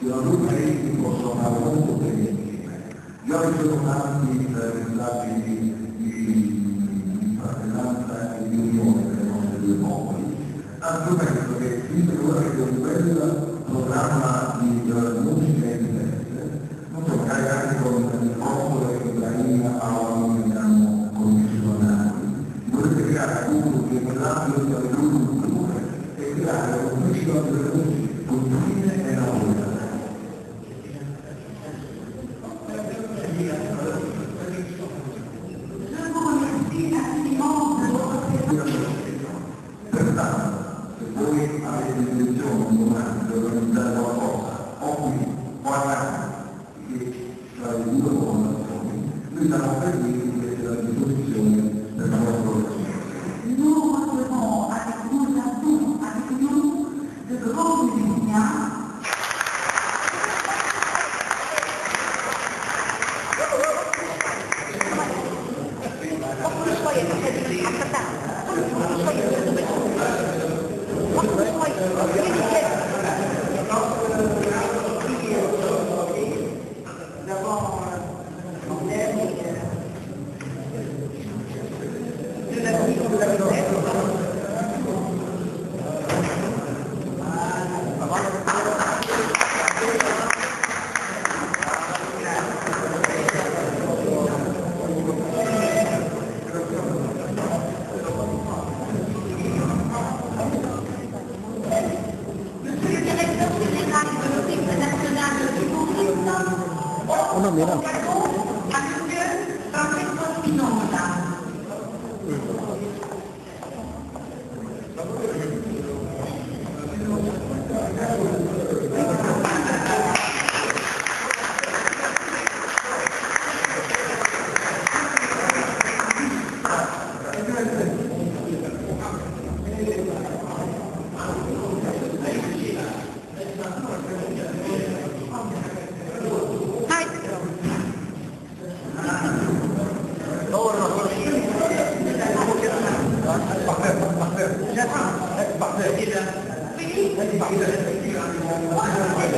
sono due paesi che possono fare molto bene insieme. Io ho ricevuto tanti messaggi di fratellanza e di unione delle nostre due popoli. Tanto penso che esiste una che con quel programma 没弄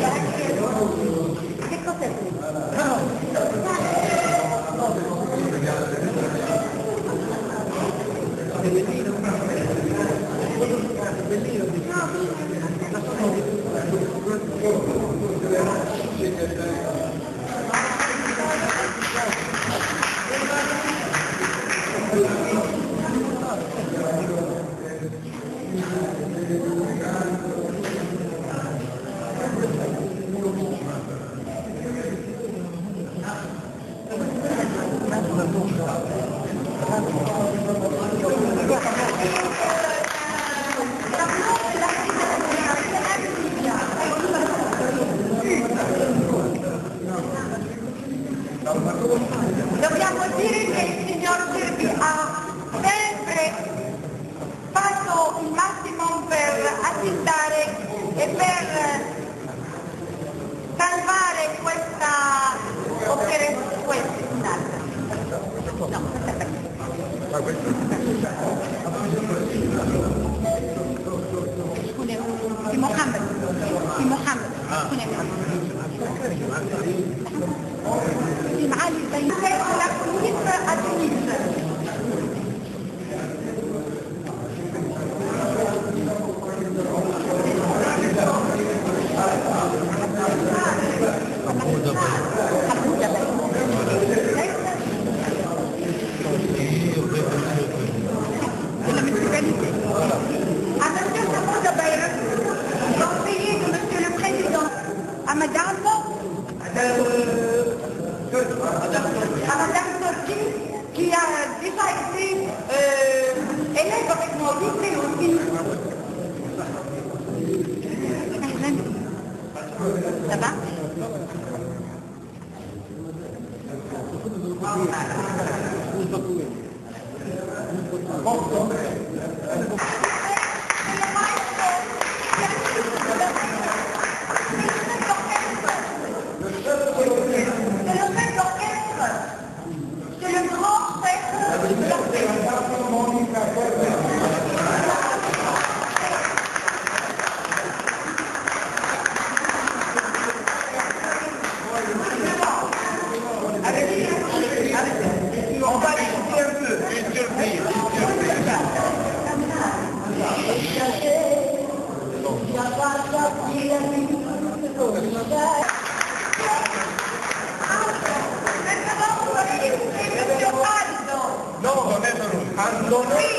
Gracias. هناك المعالي اما دعمه اما دعم تركي qui a déjà été euh, élève avec moi au lycée aussi. Ça va Bon. আন্দোলন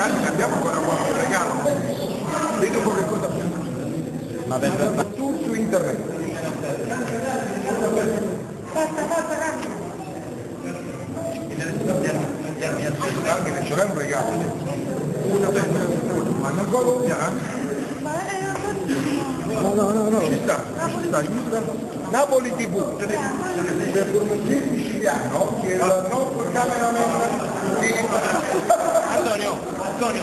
Carica, andiamo ancora qua, regalo. Un po' che cosa Ma per tu su internet. Anche che ce l'hai un regalo. Una per ma non godo eh? No, no, no, no, ci sta, ci sta, ci sta. Napoli TV, per il siciliano, che è il nostro cameraman. Di... Antonio, Antonio,